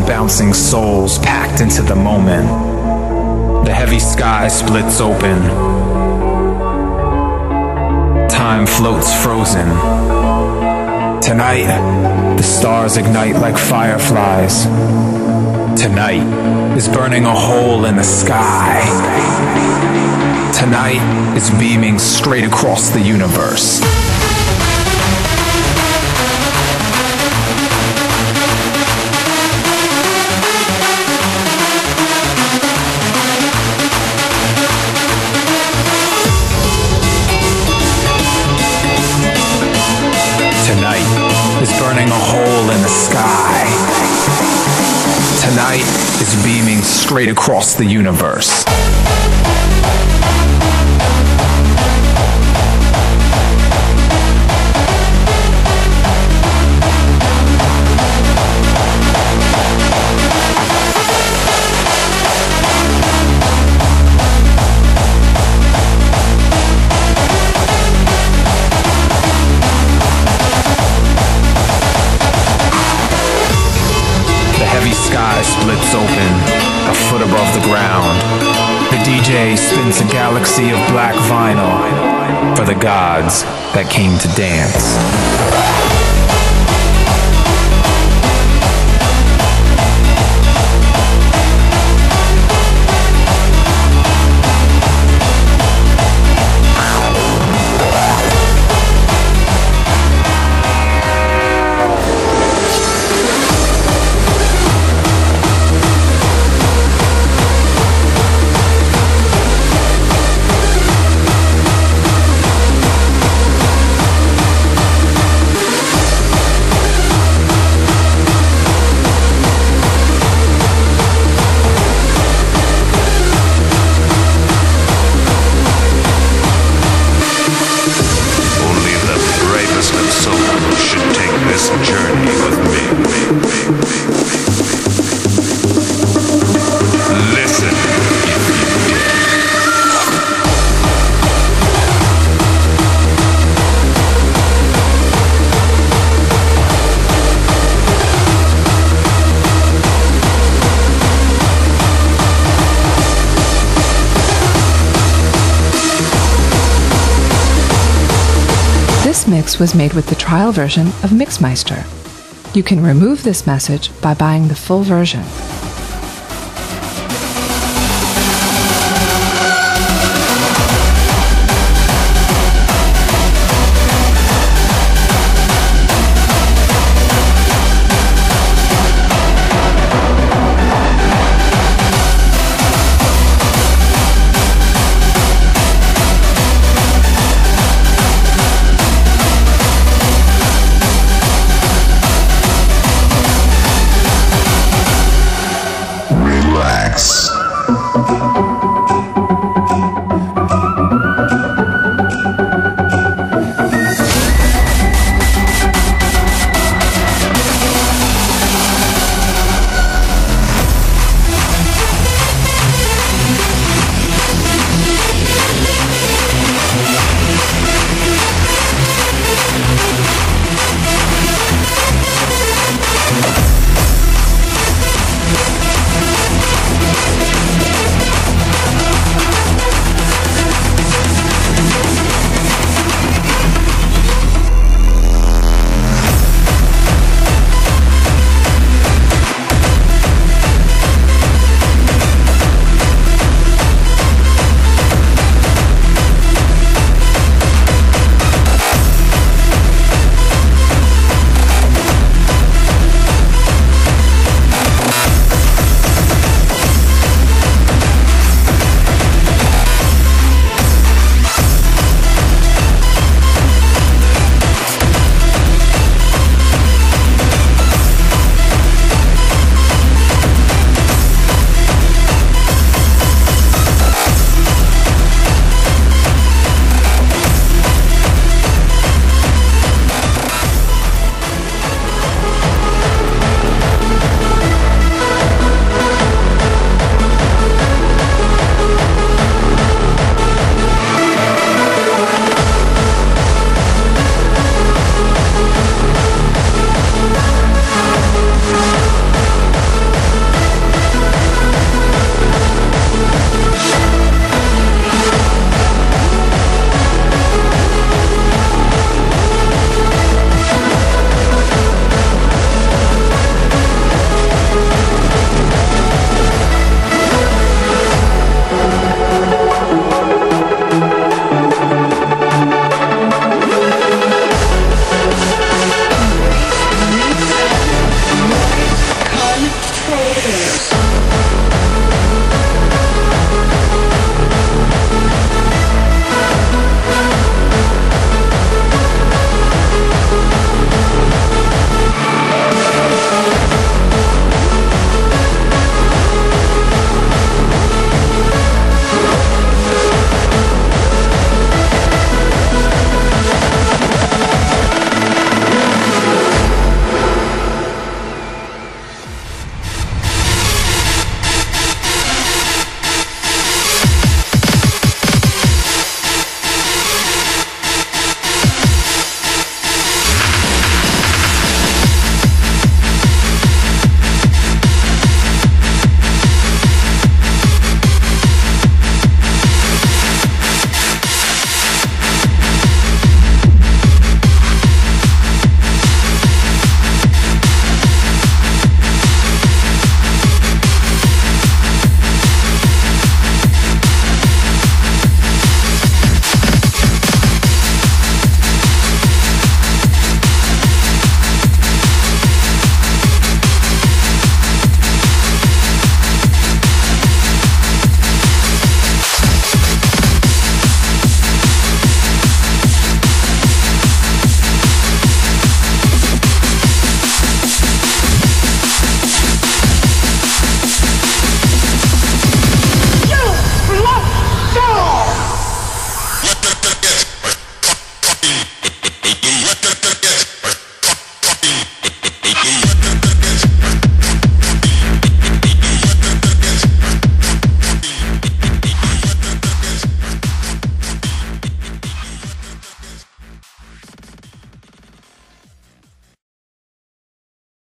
thousand bouncing souls packed into the moment. The heavy sky splits open. Time floats frozen. Tonight, the stars ignite like fireflies. Tonight is burning a hole in the sky. Tonight is beaming straight across the universe. Straight across the universe. Ground. The DJ spins a galaxy of black vinyl for the gods that came to dance. Mix was made with the trial version of Mixmeister. You can remove this message by buying the full version. Relax.